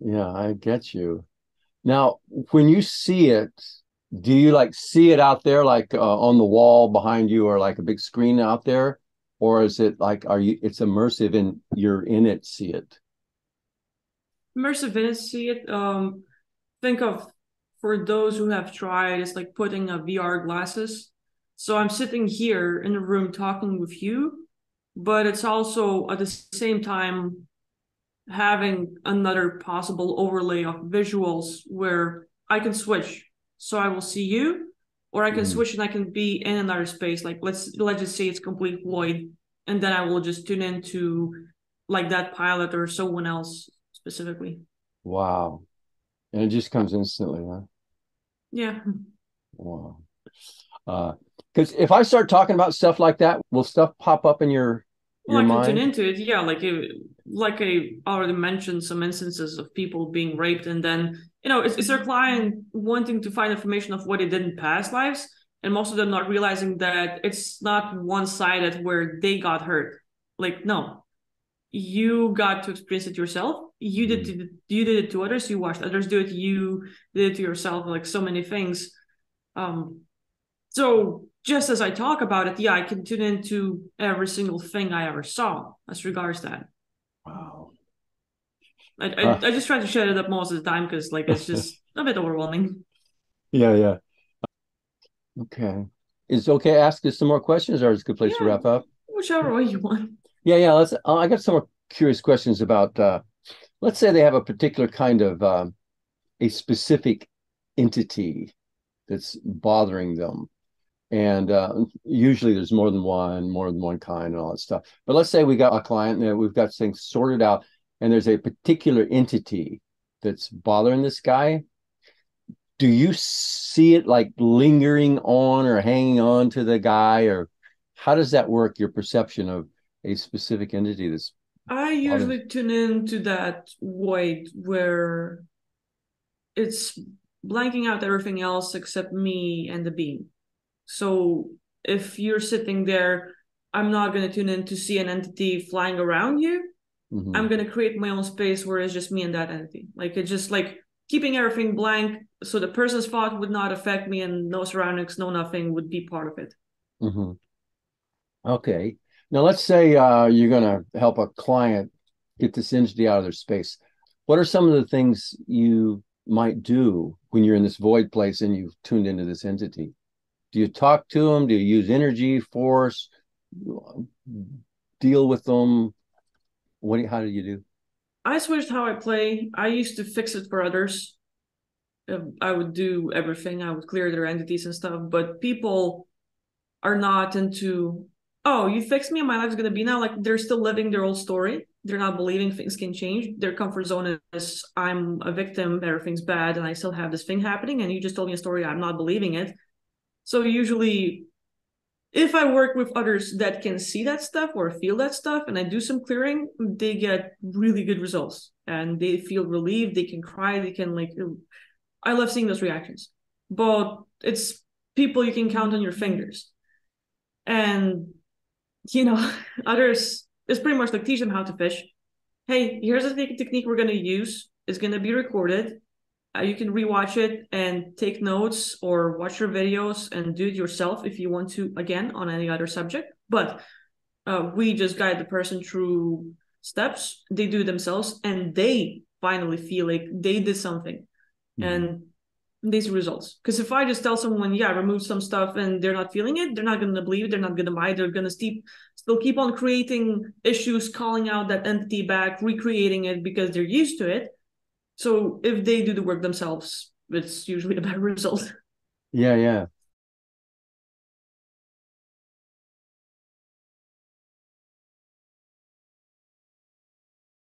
Yeah, I get you. Now, when you see it, do you like see it out there, like uh, on the wall behind you, or like a big screen out there, or is it like are you? It's immersive and you're in it, see it. Immersive in it, see it. Um, think of for those who have tried, it's like putting a VR glasses. So I'm sitting here in the room talking with you, but it's also at the same time having another possible overlay of visuals where I can switch. So I will see you, or I can mm. switch and I can be in another space. Like let's let's just say it's complete void, and then I will just tune into like that pilot or someone else specifically. Wow. And it just comes instantly, huh? Yeah. Wow. Uh because if I start talking about stuff like that, will stuff pop up in your well, I can tune into it. Yeah, like it, like I already mentioned some instances of people being raped, and then you know, is, is their client wanting to find information of what they did in past lives, and most of them not realizing that it's not one sided where they got hurt. Like, no, you got to experience it yourself. You did mm-hmm. you did it to others. You watched others do it. You did it to yourself. Like so many things. Um, so just as I talk about it, yeah, I can tune into every single thing I ever saw as regards that. Wow. I, I, I just try to shut it up most of the time because like it's just a bit overwhelming. Yeah, yeah. Okay. Is it okay to ask you some more questions or is it a good place yeah, to wrap up? Whichever way you want. Yeah, yeah. Let's uh, I got some more curious questions about uh let's say they have a particular kind of uh, a specific entity that's bothering them and uh, usually there's more than one more than one kind and all that stuff. But let's say we got a client and we've got things sorted out and there's a particular entity that's bothering this guy. Do you see it like lingering on or hanging on to the guy or how does that work your perception of a specific entity that's i usually tune into that void where it's blanking out everything else except me and the beam so if you're sitting there, I'm not going to tune in to see an entity flying around you. Mm-hmm. I'm going to create my own space where it's just me and that entity. Like it's just like keeping everything blank so the person's thought would not affect me and no surroundings, no nothing would be part of it. Mm-hmm. Okay. Now let's say uh, you're going to help a client get this entity out of their space. What are some of the things you might do when you're in this void place and you've tuned into this entity? Do you talk to them? Do you use energy force? Deal with them? What do you, how do you do? I switched how i play. I used to fix it for others. Um, i would do everything. I would clear their entities and stuff. But people are not into oh you fixed me and my life's gonna be now. Like they're still living their old story. They're not believing things can change. Their comfort zone is i'm a victim. Everything's bad and i still have this thing happening and you just told me a story. I'm not believing it so usually if I work with others that can see that stuff or feel that stuff and I do some clearing, they get really good results and they feel relieved, they can cry, they can like I love seeing those reactions. But it's people you can count on your fingers. And you know, others it's pretty much like teach them how to fish. Hey, here's a technique we're gonna use. It's gonna be recorded you can rewatch it and take notes or watch your videos and do it yourself if you want to again on any other subject. But uh, we just guide the person through steps. They do themselves and they finally feel like they did something mm-hmm. and these results. Because if i just tell someone yeah remove some stuff and they're not feeling it they're not going to believe it they're not going to buy it they're going to steep still keep on creating issues calling out that entity back recreating it because they're used to it so if they do the work themselves, it's usually a better result. Yeah, yeah.